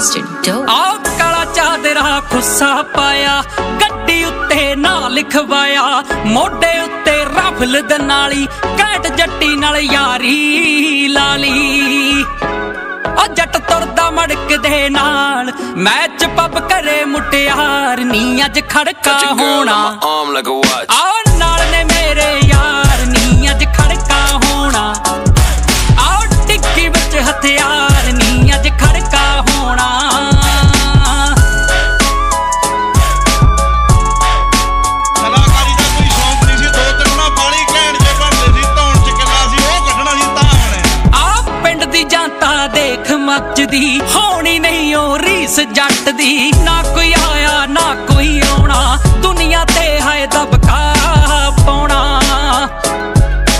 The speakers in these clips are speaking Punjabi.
dope. ਆ ਕਾਲਾ ਚਾਦਰਾ ਖੁੱਸਾ ਪਾਇਆ ਗੱਡੀ ਉੱਤੇ ਨਾਂ ਲਿਖਵਾਇਆ ਮੋਢੇ ਉੱਤੇ ਰਫਲ ਦੇ ਨਾਲੀ ਕੈਟ ਜੱਟੀ ਨਾਲ ਯਾਰੀ ਲਾਲੀ ਆ ਜੱਟ ਤੁਰਦਾ ਮੜਕ ਦੇ ਨਾਲ ਮੈਚ ਪੱਬ ਕਰੇ ਮੁਟਿਆਰ ਨੀ ਅੱਜ ਖੜਕਾ ਹੋਣਾ my arm like a watch. ਆ ਨਾਲ ਨੇ ਮੇਰੇ ਯਾਰ ਨੀ ਅੱਜ ਖੜਕਾ ਹੋਣਾ ਆ ਟਿੱਕੀ ਵਿੱਚ ਹਥਿਆਰ ਮੱਚਦੀ ਹੋਣੀ ਨਹੀਂ ਉਹ ਰੀਸ ਜੱਟ ਦੀ। ਨਾ ਕੋਈ ਆਇਆ, ਨਾ ਕੋਈ ਆਉਣਾ। ਦੁਨੀਆ ਤੇ ਹੈ ਦਬਕਾ ਪਾਉਣਾ।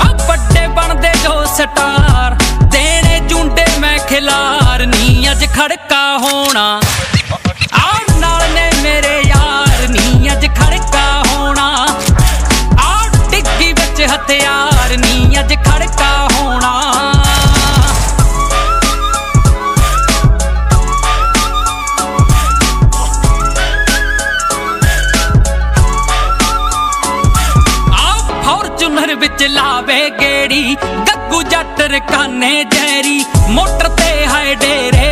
ਆ ਵੱਡੇ ਬਣਦੇ ਜੋ ਸਟਾਰ, ਦੇਣੇ ਜੁੰਡੇ ਮੈਂ ਖਿਲਾਰ ਨੀ, ਅੱਜ ਖੜਕਾ ਹੋਣਾ। ਆ ਵਿੱਚ ਲਾਵੇ ਗੇੜੀ ਗੱਗੂ ਜੱਟ ਰਕਾਨੇ ਜੈਰੀ ਮੋਟਰ ਤੇ ਹਾਏ ਡੇਰੇ।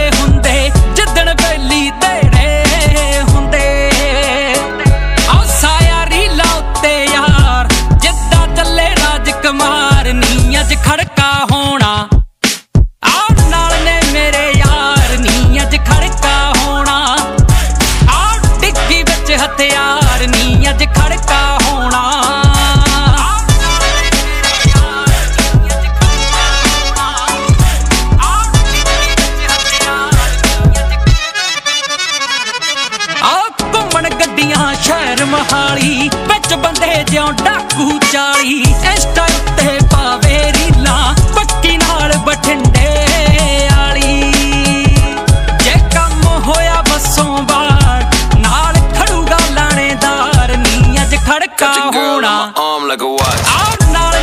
ਘੁੰਮਣ ਗੱਡੀਆਂ ਸ਼ਹਿਰ ਮਹਾਲੀ ਵਿੱਚ ਬੰਦੇ ਜਿਉਂ ਡਾਕੂ ਚਾਲੀ। ਇੰਸਟਾ ਉੱਤੇ ਪਾਵੇ ਰੀਲਾਂ ਪੱਕੀ ਨਾਲ ਬਠਿੰਡੇ ਵਾਲੀ। ਜੇ ਕੰਮ ਹੋਇਆ ਬੱਸੋਂ ਬਾਹਰ ਨਾਲ ਖੜੂਗਾ ਲਾਣੇਦਾਰ ਨੀ ਅੱਜ ਖੜਕਾ ਹੋਣਾ। My arm like a watch. ਆ ਨਾਲ